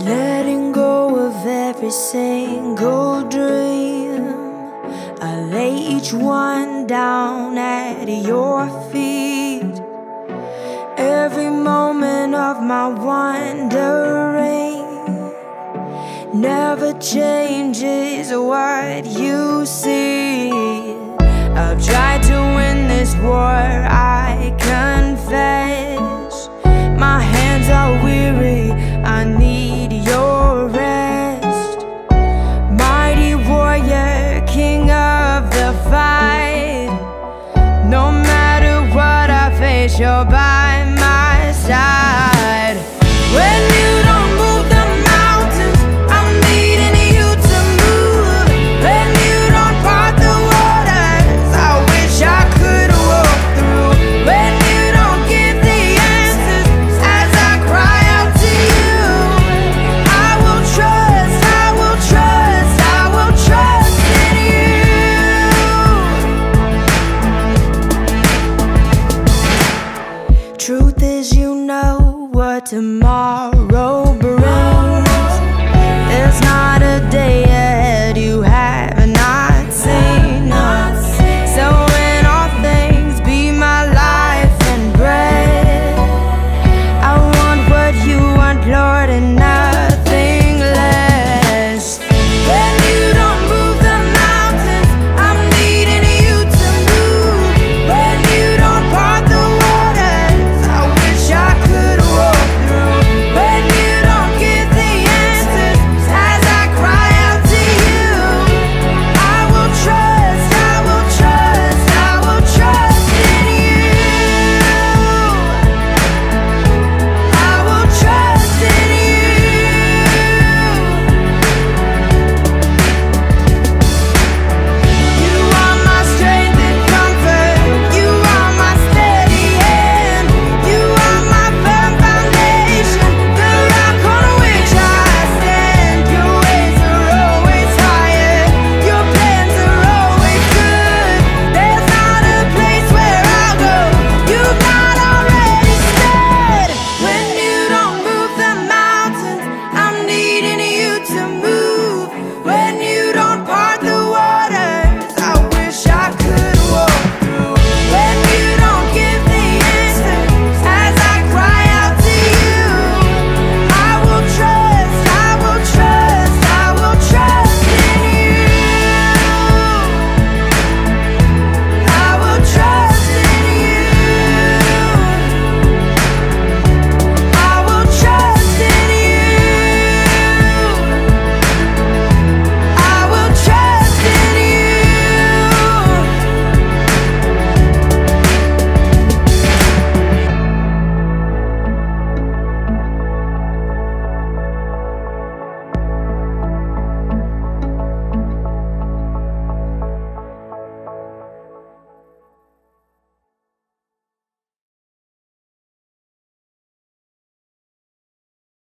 Letting go of every single dream. I lay each one down at your feet. Every moment of my wandering Never changes what you see. I've tried to win this war, I you're by my side what tomorrow